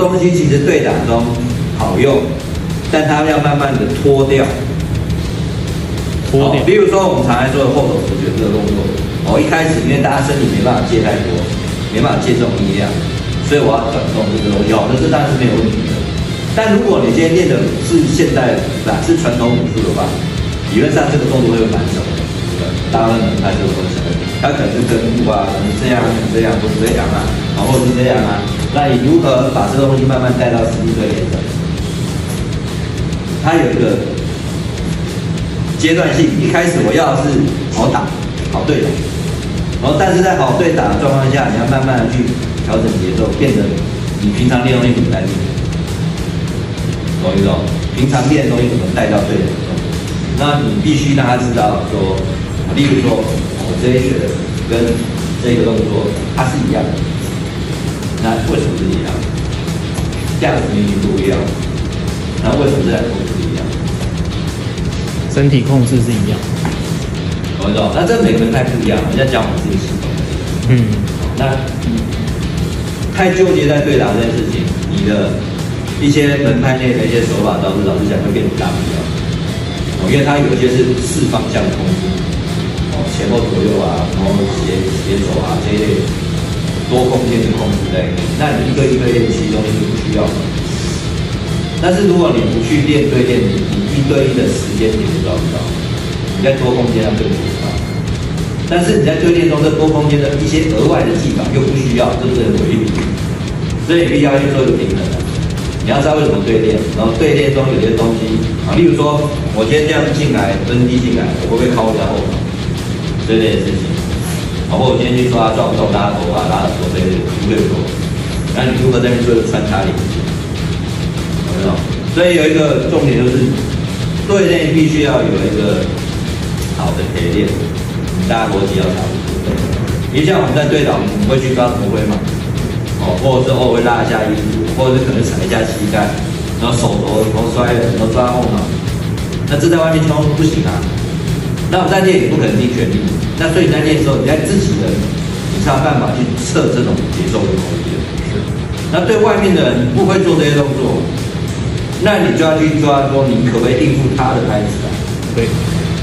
东西其实对打中好用，但它要慢慢的脱掉。脱掉哦比如说我们常来做的后手直拳这个动作，哦，一开始因为大家身体没办法借太多，没办法借这种力量，所以我要转动这个东西，哦，那这当然是没有问题的。但如果你今天练的是现代啊是传统武术的话，理论上这个动作会蛮少的，大家都能看这个东西，它可能是跟步啊，可能这样，这样，或者这样啊，然后是这样啊。那你如何把这个东西慢慢带到实际对练的？它有一个阶段性，一开始我要的是好打、好对打，然后但是在好对打的状况下，你要慢慢的去调整节奏，变得你平常练东西怎么来练，懂一懂？平常练的东西怎么带到对的？那你必须让他知道说，例如说我这一学跟这个动作它是一样的，那为什么是一样？价值明明不一样，那为什么这两个动作是一样？身体控制是一样。懂一懂？那这每个人派不一样，人家讲我们自己系统。嗯，那太纠结在对打这件事情，你的一些门派内的一些手法，导致老师讲会变得大不了。哦，因为它有一些是四方向的控制，哦，前后左右啊，然后斜斜走啊这一类多空间的控制类，那你一个一个练其中是不需要的。但是如果你不去练对练，你你一对一的时间点就找不到，你在多空间上更不知道。但是你在对练中这多空间的一些额外的技法又不需要，这是很违理？所以必须要去做一个平衡。你要知道为什么对练，然后对练中有些东西啊，例如说我今天这样进来，蹲低进来，我会不会靠一下后脑？这类的事情，包括我今天去抓撞不动拉头啊、拉耳朵这类的，不会做。那你如何在那做一个穿插连接？有没有？所以有一个重点就是，对练必须要有一个好的陪练，大家逻辑要差不多。你像我们在对打，我们会去抓头盔嘛，哦，或者是偶尔会拉一下衣服，或者是可能踩一下膝盖，然后手肘头摔了，然后抓后脑，那这在外面冲不行啊。那我们在练也不可能尽全力，那所以你在练的时候，你在自己的，你才有办法去测这种节奏的空间。那对外面的人不会做这些动作，那你就要去抓说你可不可以应付他的拍子啊？对，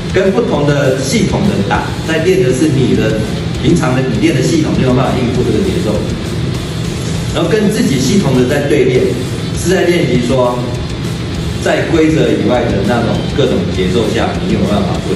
跟不同的系统的打，在练的是你的平常的你练的系统没有办法应付这个节奏，然后跟自己系统的在对练，是在练习说，在规则以外的那种各种节奏下，你有没有办法做？